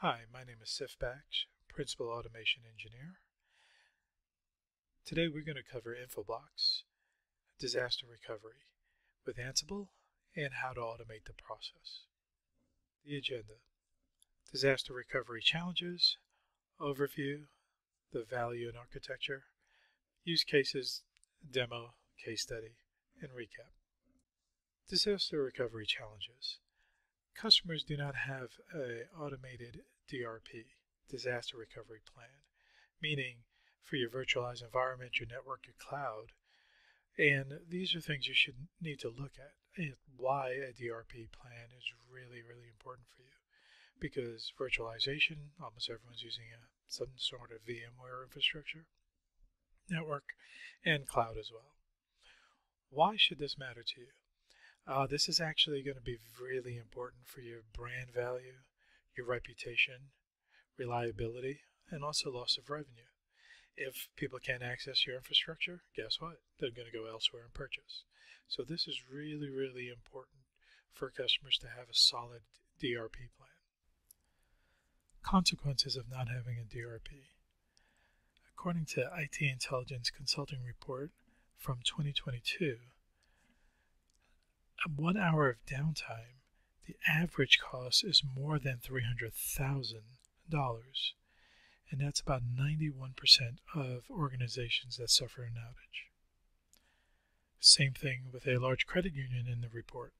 Hi, my name is Sif Baksh, Principal Automation Engineer. Today we're going to cover Infoblox, disaster recovery with Ansible, and how to automate the process. The agenda disaster recovery challenges, overview, the value and architecture, use cases, demo, case study, and recap. Disaster recovery challenges. Customers do not have an automated DRP, disaster recovery plan, meaning for your virtualized environment, your network, your cloud. And these are things you should need to look at why a DRP plan is really, really important for you. Because virtualization, almost everyone's using a, some sort of VMware infrastructure, network, and cloud as well. Why should this matter to you? Uh, this is actually going to be really important for your brand value, your reputation, reliability, and also loss of revenue. If people can't access your infrastructure, guess what? They're going to go elsewhere and purchase. So this is really, really important for customers to have a solid DRP plan. Consequences of not having a DRP. According to IT Intelligence Consulting Report from 2022, Um, one hour of downtime, the average cost is more than $300,000, and that's about 91% of organizations that suffer an outage. Same thing with a large credit union in the report.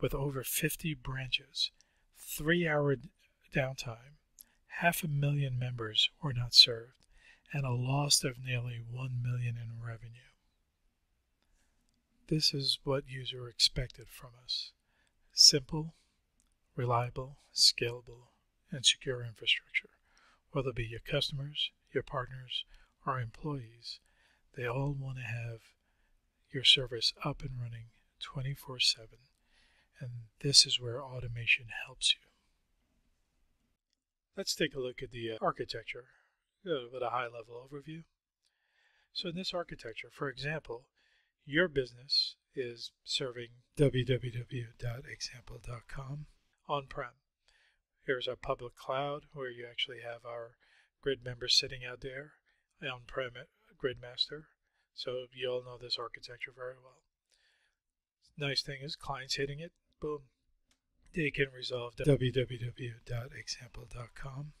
With over 50 branches, three hour downtime, half a million members were not served, and a loss of nearly 1 million in revenue. This is what user expected from us. Simple, reliable, scalable, and secure infrastructure. Whether it be your customers, your partners, or employees, they all want to have your service up and running 24 7. And this is where automation helps you. Let's take a look at the uh, architecture uh, with a high level overview. So, in this architecture, for example, your business is serving www.example.com on prem. Here's our public cloud where you actually have our grid members sitting out there on prem Gridmaster. So you all know this architecture very well. Nice thing is clients hitting it, boom, they can resolve www.example.com.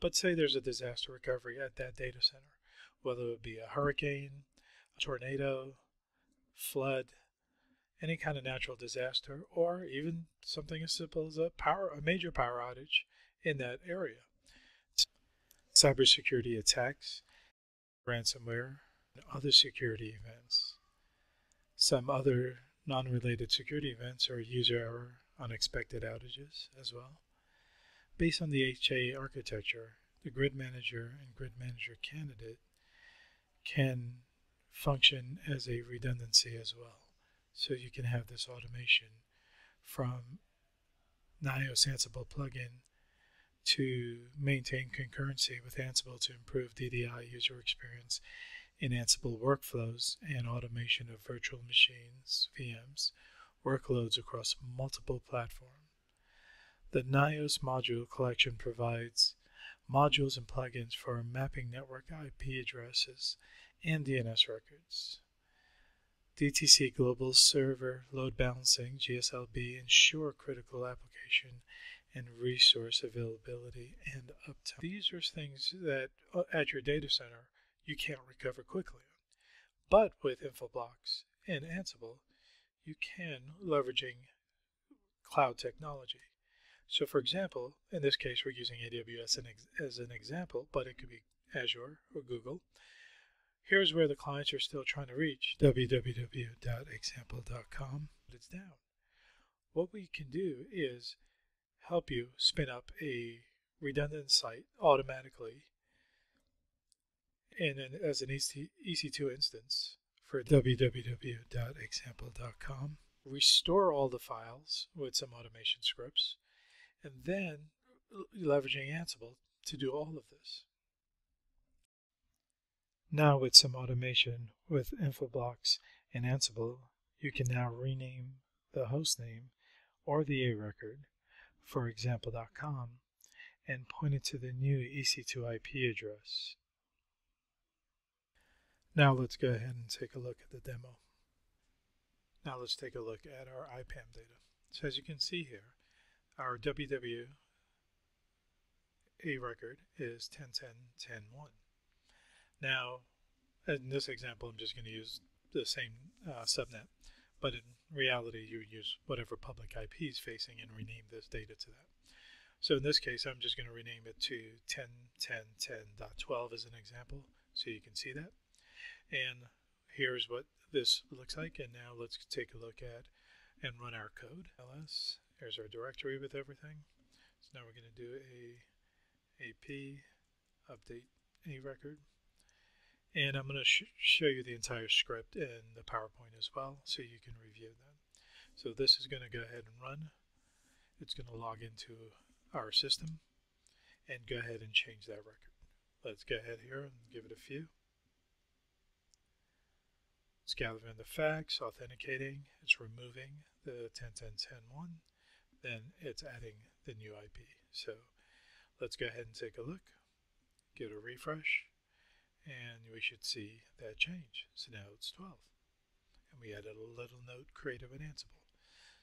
But say there's a disaster recovery at that data center, whether it be a hurricane, a tornado, flood, any kind of natural disaster, or even something as simple as a power, a major power outage in that area. Cybersecurity attacks, ransomware, and other security events. Some other non-related security events are user error, unexpected outages as well. Based on the HA architecture, the grid manager and grid manager candidate can function as a redundancy as well. So you can have this automation from NIOS Ansible plugin to maintain concurrency with Ansible to improve DDI user experience in Ansible workflows and automation of virtual machines, VMs, workloads across multiple platforms. The NIOS module collection provides modules and plugins for mapping network IP addresses and DNS records. DTC Global Server Load Balancing, GSLB, ensure critical application and resource availability and uptime. These are things that uh, at your data center you can't recover quickly. But with Infoblox and Ansible, you can leveraging cloud technology. So for example, in this case, we're using AWS as an example, but it could be Azure or Google. Here's where the clients are still trying to reach www.example.com. But it's down. What we can do is help you spin up a redundant site automatically and an, as an EC2 instance for www.example.com. Restore all the files with some automation scripts and then leveraging Ansible to do all of this. Now with some automation with Infoblox and Ansible, you can now rename the host name or the A record for example.com and point it to the new EC2 IP address. Now let's go ahead and take a look at the demo. Now let's take a look at our IPAM data. So as you can see here, our WW A record is 1010.10.1. Now, in this example, I'm just going to use the same uh, subnet, but in reality, you would use whatever public IP is facing and rename this data to that. So in this case, I'm just going to rename it to 10.10.10.12 as an example, so you can see that. And here's what this looks like. And now let's take a look at and run our code. ls, here's our directory with everything. So now we're going to do a ap update a record. And I'm going to sh show you the entire script in the PowerPoint as well, so you can review that. So this is going to go ahead and run. It's going to log into our system and go ahead and change that record. Let's go ahead here and give it a few. It's gathering the facts, authenticating, it's removing the 10.10.10.1, then it's adding the new IP. So let's go ahead and take a look, give it a refresh, and we should see that change. So now it's 12. And we added a little note creative and Ansible.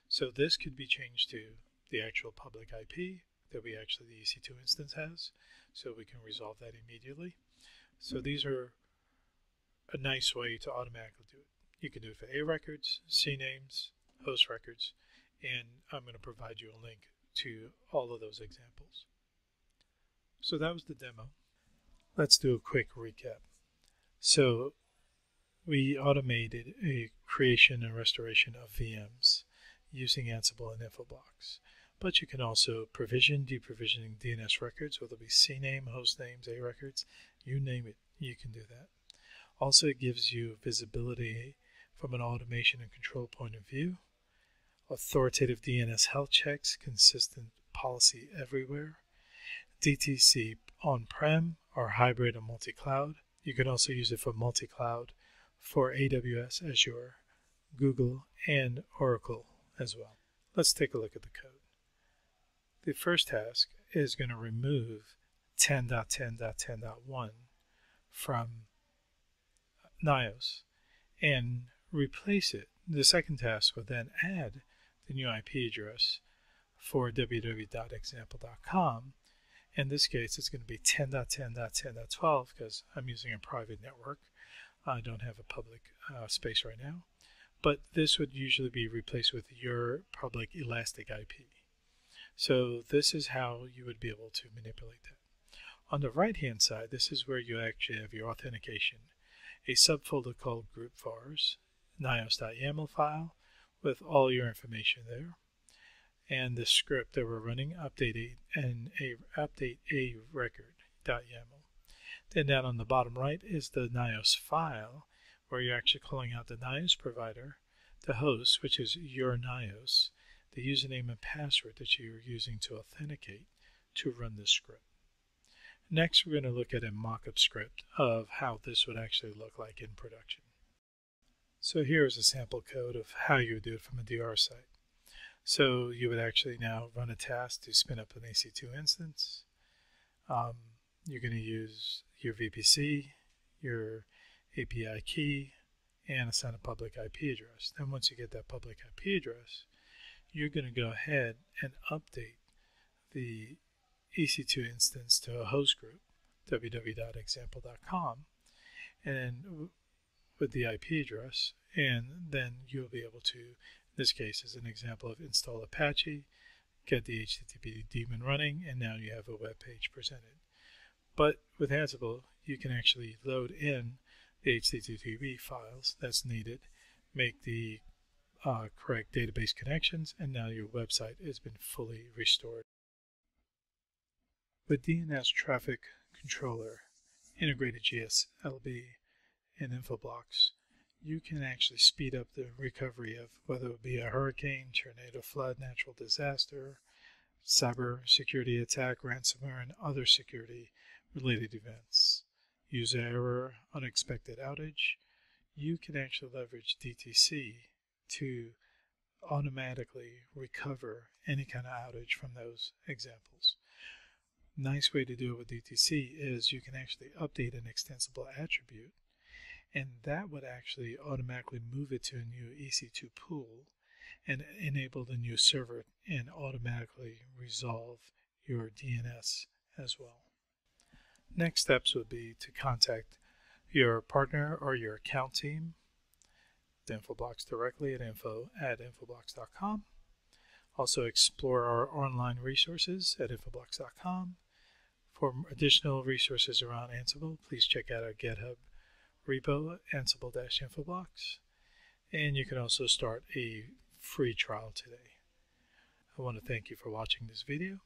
So this could be changed to the actual public IP that we actually, the EC2 instance has. So we can resolve that immediately. So these are a nice way to automatically do it. You can do it for A records, C names, host records, and I'm going to provide you a link to all of those examples. So that was the demo. Let's do a quick recap. So we automated a creation and restoration of VMs using Ansible and Infoblox. But you can also provision, deprovisioning DNS records, whether it be CNAME, host names, A records, you name it, you can do that. Also, it gives you visibility from an automation and control point of view, authoritative DNS health checks, consistent policy everywhere, DTC on-prem or hybrid or multi-cloud. You can also use it for multi-cloud for AWS, Azure, Google, and Oracle as well. Let's take a look at the code. The first task is going to remove 10.10.10.1 from NIOS and replace it. The second task will then add the new IP address for www.example.com. In this case, it's going to be 10.10.10.12 because I'm using a private network. I don't have a public uh, space right now. But this would usually be replaced with your public elastic IP. So this is how you would be able to manipulate that. On the right hand side, this is where you actually have your authentication a subfolder called group vars, nios.yaml file with all your information there. And the script that we're running, update a, and a update a record.yaml. Then down on the bottom right is the NIOS file where you're actually calling out the NIOS provider, the host, which is your NIOS, the username and password that you're using to authenticate to run this script. Next, we're going to look at a mock-up script of how this would actually look like in production. So here is a sample code of how you would do it from a DR site. So you would actually now run a task to spin up an EC2 instance. Um, you're going to use your VPC, your API key, and assign a public IP address. Then once you get that public IP address, you're going to go ahead and update the EC2 instance to a host group, www.example.com, and with the IP address, and then you'll be able to, this case, is an example of install Apache, get the HTTP daemon running, and now you have a web page presented. But with Ansible, you can actually load in the HTTP files that's needed, make the uh, correct database connections, and now your website has been fully restored. With DNS Traffic Controller, Integrated GSLB, and Infoblox, you can actually speed up the recovery of whether it be a hurricane, tornado, flood, natural disaster, cyber security attack, ransomware, and other security related events. User error, unexpected outage. You can actually leverage DTC to automatically recover any kind of outage from those examples. nice way to do it with DTC is you can actually update an extensible attribute and that would actually automatically move it to a new EC2 pool and enable the new server and automatically resolve your DNS as well. Next steps would be to contact your partner or your account team, Infoblox directly at info at infoblox.com. Also explore our online resources at infoblox.com. For additional resources around Ansible, please check out our GitHub repo, Ansible-Infoblox. And you can also start a free trial today. I want to thank you for watching this video